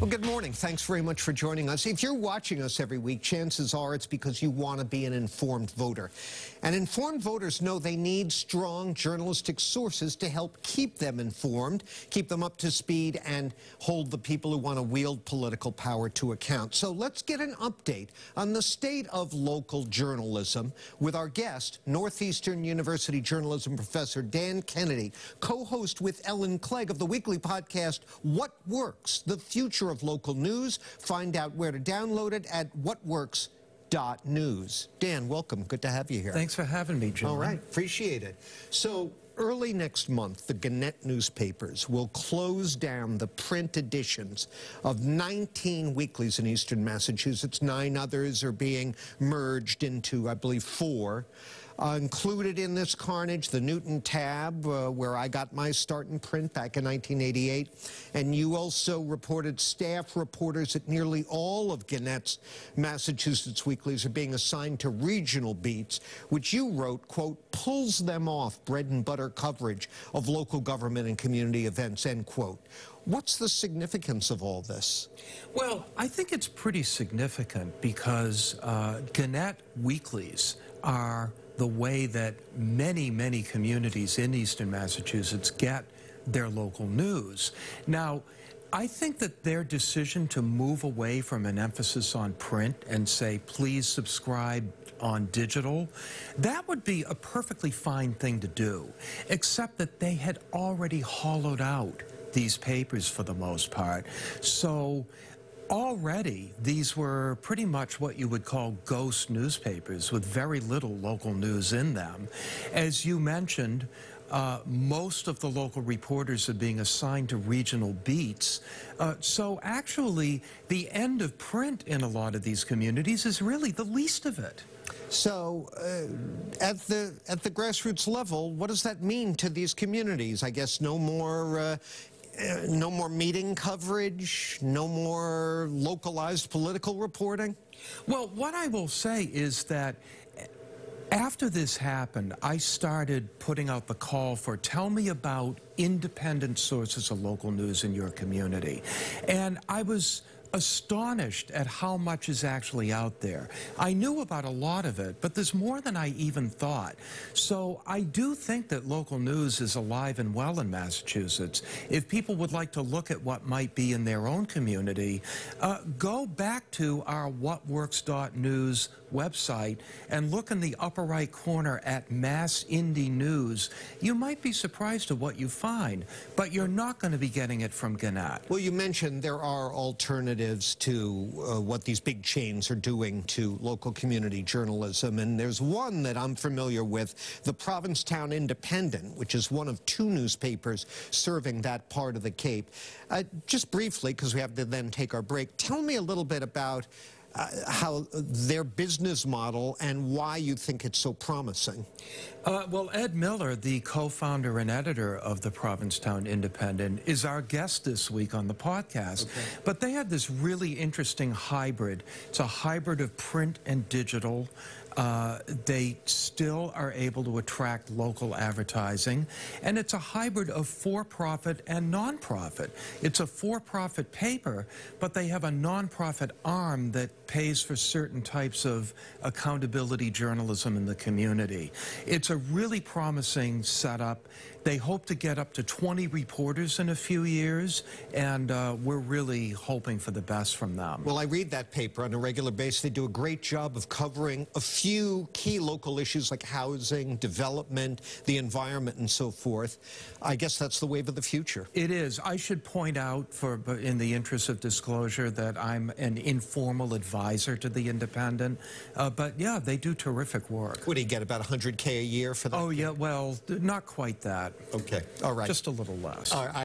Well, good morning. Thanks very much for joining us. If you're watching us every week, chances are it's because you want to be an informed voter. And informed voters know they need strong journalistic sources to help keep them informed, keep them up to speed, and hold the people who want to wield political power to account. So let's get an update on the state of local journalism with our guest, Northeastern University journalism professor Dan Kennedy, co-host with Ellen Clegg of the weekly podcast, What Works? The Future of local news. Find out where to download it at whatworks.news. Dan, welcome. Good to have you here. Thanks for having me, Jon. All right, appreciate it. So early next month, the Gannett newspapers will close down the print editions of 19 weeklies in eastern Massachusetts. Nine others are being merged into, I believe, four. Uh, included in this carnage, the Newton Tab, uh, where I got my start in print back in 1988. And you also reported staff reporters at nearly all of Gannett's Massachusetts weeklies are being assigned to regional beats, which you wrote, quote, pulls them off bread and butter coverage of local government and community events, end quote. What's the significance of all this? Well, I think it's pretty significant because uh, Gannett weeklies are the way that many, many communities in eastern Massachusetts get their local news. Now, I think that their decision to move away from an emphasis on print and say, please subscribe on digital, that would be a perfectly fine thing to do, except that they had already hollowed out these papers for the most part. So Already, these were pretty much what you would call ghost newspapers with very little local news in them. As you mentioned, uh, most of the local reporters are being assigned to regional beats. Uh, so actually, the end of print in a lot of these communities is really the least of it. So, uh, at the at the grassroots level, what does that mean to these communities? I guess no more uh, no more meeting coverage, no more localized political reporting? Well, what I will say is that after this happened, I started putting out the call for tell me about independent sources of local news in your community. And I was astonished at how much is actually out there. I knew about a lot of it, but there's more than I even thought. So I do think that local news is alive and well in Massachusetts. If people would like to look at what might be in their own community, uh, go back to our whatworks.news website and look in the upper right corner at Mass Indie News. You might be surprised at what you find, but you're not going to be getting it from Gannett. Well, you mentioned there are alternatives alternatives to uh, what these big chains are doing to local community journalism. And there's one that I'm familiar with, the Provincetown Independent, which is one of two newspapers serving that part of the Cape. Uh, just briefly, because we have to then take our break, tell me a little bit about uh, how their business model and why you think it's so promising. Uh, well, Ed Miller, the co-founder and editor of the Provincetown Independent, is our guest this week on the podcast. Okay. But they had this really interesting hybrid. It's a hybrid of print and digital. Uh, they still are able to attract local advertising, and it's a hybrid of for-profit and non-profit. It's a for-profit paper, but they have a non-profit arm that pays for certain types of accountability journalism in the community. It's a really promising setup. They hope to get up to 20 reporters in a few years, and uh, we're really hoping for the best from them. Well, I read that paper on a regular basis. They do a great job of covering a few key local issues like housing, development, the environment, and so forth. I guess that's the wave of the future. It is. I should point out, for in the interest of disclosure, that I'm an informal advisor to the Independent. Uh, but yeah, they do terrific work. What do you get, about 100K a year for that? Oh, yeah, well, not quite that. Okay, all right. Just a little less. All right.